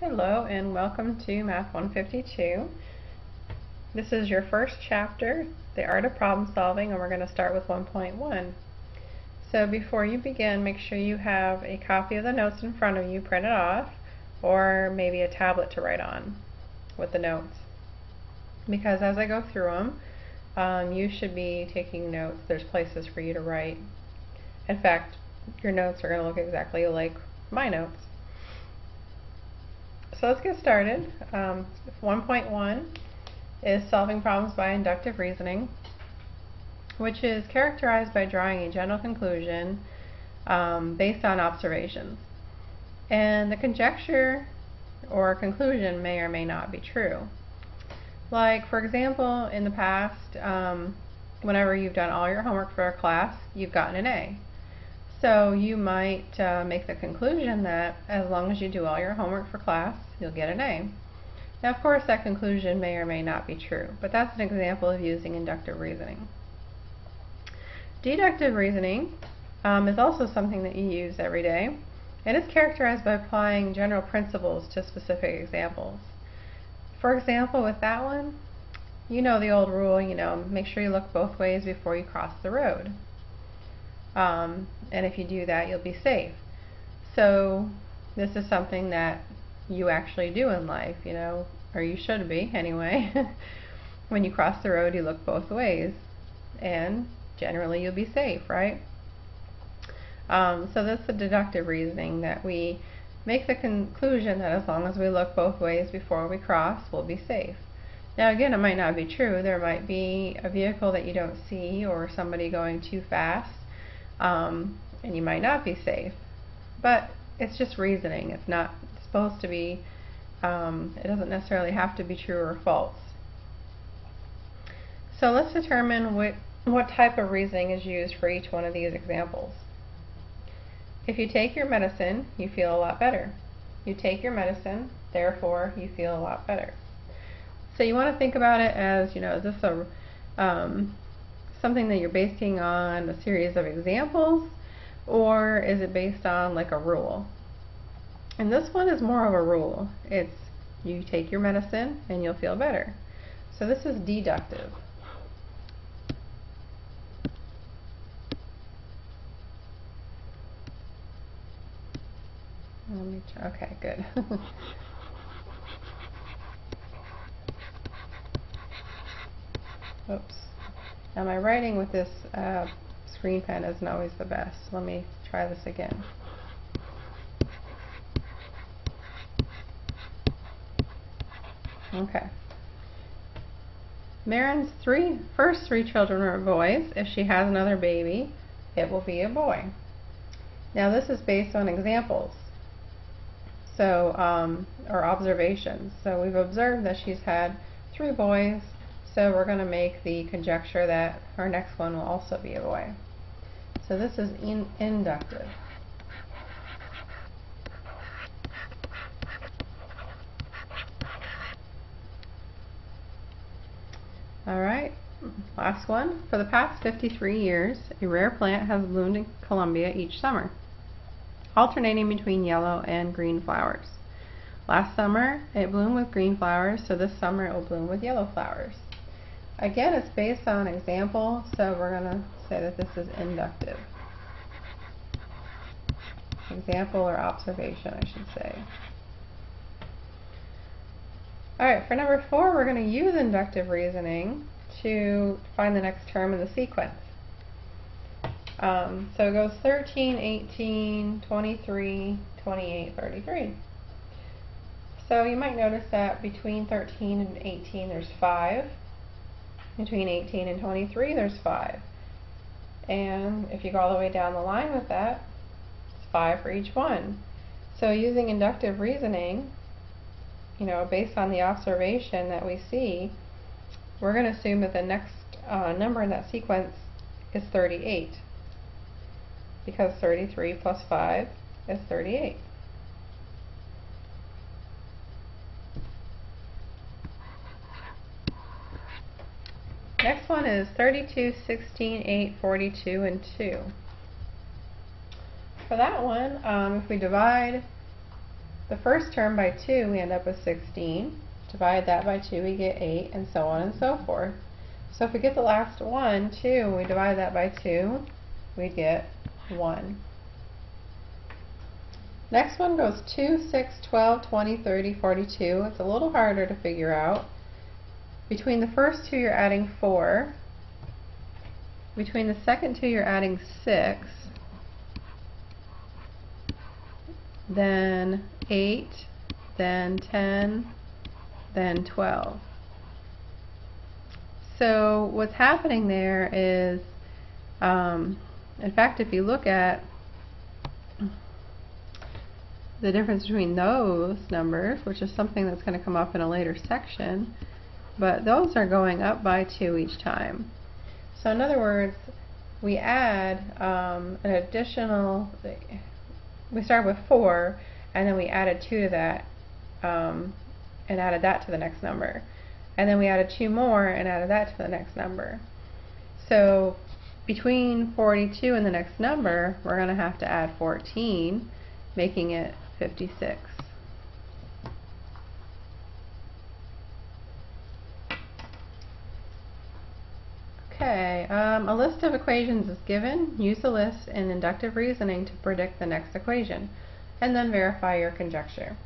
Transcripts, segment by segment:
Hello and welcome to Math 152. This is your first chapter, The Art of Problem Solving, and we're going to start with 1.1. So before you begin, make sure you have a copy of the notes in front of you printed off, or maybe a tablet to write on with the notes. Because as I go through them, um, you should be taking notes. There's places for you to write. In fact, your notes are going to look exactly like my notes. So let's get started. Um, 1.1 is solving problems by inductive reasoning, which is characterized by drawing a general conclusion um, based on observations. And the conjecture or conclusion may or may not be true. Like, for example, in the past, um, whenever you've done all your homework for a class, you've gotten an A. So you might uh, make the conclusion that as long as you do all your homework for class, you'll get an A. Now, of course, that conclusion may or may not be true, but that's an example of using inductive reasoning. Deductive reasoning um, is also something that you use every day, and it's characterized by applying general principles to specific examples. For example, with that one, you know the old rule, you know, make sure you look both ways before you cross the road. Um, and if you do that, you'll be safe. So this is something that you actually do in life, you know, or you should be anyway. when you cross the road, you look both ways, and generally you'll be safe, right? Um, so that's the deductive reasoning that we make the conclusion that as long as we look both ways before we cross, we'll be safe. Now again, it might not be true. There might be a vehicle that you don't see or somebody going too fast um, and you might not be safe. But it's just reasoning. It's not supposed to be, um, it doesn't necessarily have to be true or false. So let's determine what, what type of reasoning is used for each one of these examples. If you take your medicine, you feel a lot better. You take your medicine, therefore you feel a lot better. So you want to think about it as, you know, is this a um, something that you're basing on a series of examples or is it based on like a rule? And this one is more of a rule. It's you take your medicine and you'll feel better. So this is deductive. Let me try. Okay, good. Oops. Now my writing with this uh, screen pen isn't always the best. Let me try this again. Okay. Marin's three first three children are boys. If she has another baby, it will be a boy. Now this is based on examples, so um, or observations. So we've observed that she's had three boys so we're going to make the conjecture that our next one will also be a boy. So this is in inductive. Alright, last one. For the past 53 years, a rare plant has bloomed in Colombia each summer, alternating between yellow and green flowers. Last summer, it bloomed with green flowers, so this summer it will bloom with yellow flowers. Again, it's based on example, so we're going to say that this is inductive. Example or observation, I should say. Alright, for number four, we're going to use inductive reasoning to find the next term in the sequence. Um, so it goes 13, 18, 23, 28, 33. So you might notice that between 13 and 18 there's 5. Between 18 and 23, there's 5. And if you go all the way down the line with that, it's 5 for each one. So using inductive reasoning, you know, based on the observation that we see, we're going to assume that the next uh, number in that sequence is 38. Because 33 plus 5 is 38. Next one is 32, 16, 8, 42, and 2. For that one, um, if we divide the first term by 2, we end up with 16. Divide that by 2, we get 8, and so on and so forth. So if we get the last one, 2, we divide that by 2, we get 1. Next one goes 2, 6, 12, 20, 30, 42. It's a little harder to figure out. Between the first two, you're adding 4. Between the second two, you're adding 6. Then 8, then 10, then 12. So what's happening there is, um, in fact, if you look at the difference between those numbers, which is something that's going to come up in a later section, but those are going up by 2 each time. So in other words, we add um, an additional, we start with 4, and then we added 2 to that, um, and added that to the next number. And then we added 2 more and added that to the next number. So between 42 and the next number, we're going to have to add 14, making it 56. Okay, um, a list of equations is given. Use the list in inductive reasoning to predict the next equation, and then verify your conjecture.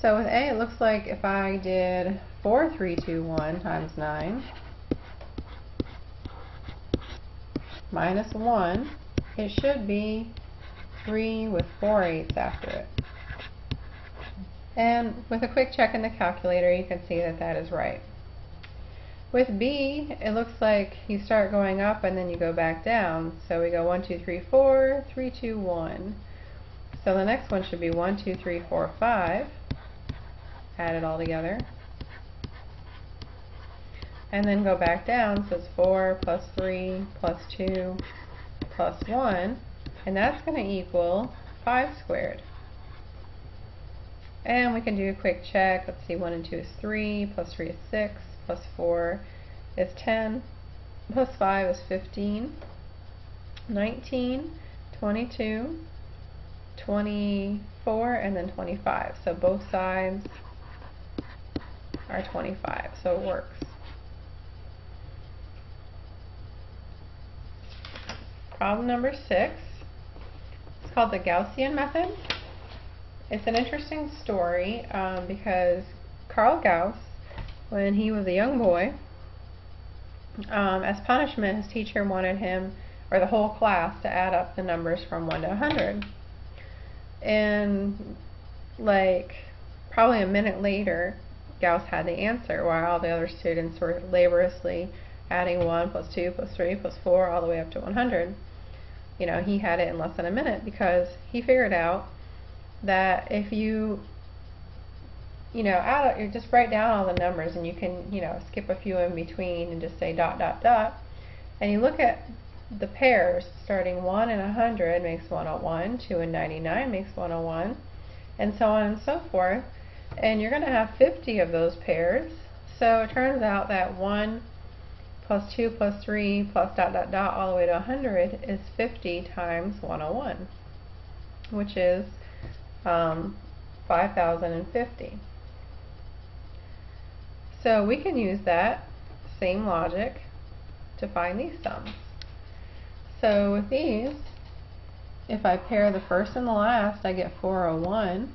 So with A, it looks like if I did 4, 3, 2, 1 times 9 minus 1, it should be 3 with 4 eighths after it. And with a quick check in the calculator, you can see that that is right. With B, it looks like you start going up and then you go back down. So we go 1, 2, 3, 4, 3, 2, 1. So the next one should be 1, 2, 3, 4, 5. Add it all together. And then go back down, so it's 4 plus 3 plus 2 plus 1 and that's going to equal 5 squared. And we can do a quick check. Let's see, 1 and 2 is 3, plus 3 is 6, plus 4 is 10, plus 5 is 15, 19, 22, 24, and then 25. So both sides are 25, so it works. Problem number 6 It's called the Gaussian method. It's an interesting story um, because Carl Gauss, when he was a young boy, um, as punishment, his teacher wanted him, or the whole class, to add up the numbers from 1 to 100. And, like, probably a minute later, Gauss had the answer, while all the other students were laboriously adding 1 plus 2 plus 3 plus 4 all the way up to 100 you know, he had it in less than a minute because he figured out that if you, you know, just write down all the numbers and you can, you know, skip a few in between and just say dot, dot, dot, and you look at the pairs starting 1 and 100 makes 101, 2 and 99 makes 101, and so on and so forth, and you're going to have 50 of those pairs. So it turns out that 1 plus 2 plus 3 plus dot dot dot all the way to 100 is 50 times 101, which is um, 5,050. So we can use that same logic to find these sums. So with these, if I pair the first and the last, I get 401.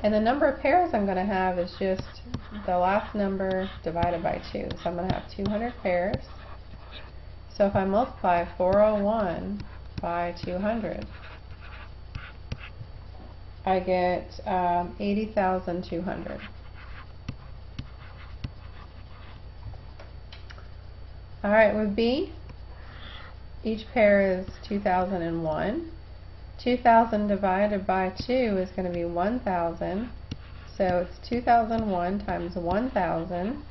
And the number of pairs I'm going to have is just the last number divided by 2. So I'm going to have 200 pairs. So if I multiply 401 by 200, I get um, 80,200. Alright, with B, each pair is 2001. 2,000 divided by 2 is going to be 1,000. So it's 2001 times 1,000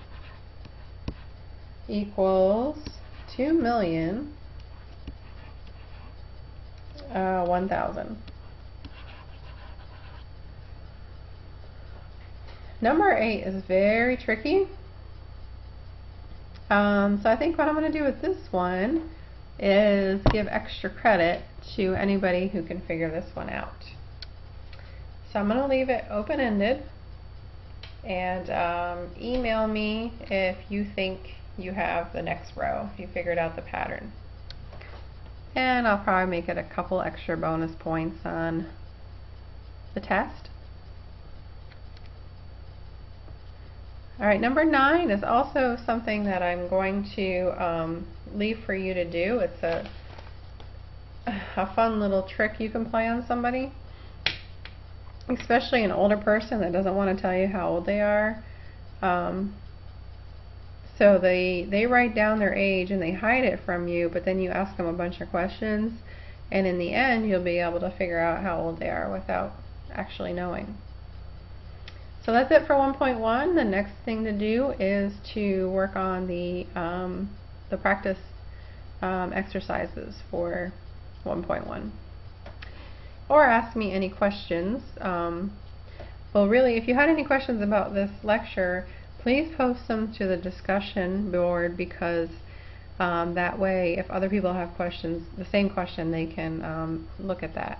equals 2 million uh, 1,000. Number 8 is very tricky. Um, so I think what I'm going to do with this one is give extra credit to anybody who can figure this one out. So I'm going to leave it open-ended and um, email me if you think you have the next row, if you figured out the pattern. And I'll probably make it a couple extra bonus points on the test. Alright, number nine is also something that I'm going to um, leave for you to do. It's a, a fun little trick you can play on somebody, especially an older person that doesn't want to tell you how old they are. Um, so they they write down their age and they hide it from you, but then you ask them a bunch of questions, and in the end you'll be able to figure out how old they are without actually knowing. So that's it for 1.1. The next thing to do is to work on the um, the practice um, exercises for 1.1. Or ask me any questions. Um, well, really, if you had any questions about this lecture, please post them to the discussion board because um, that way, if other people have questions, the same question, they can um, look at that.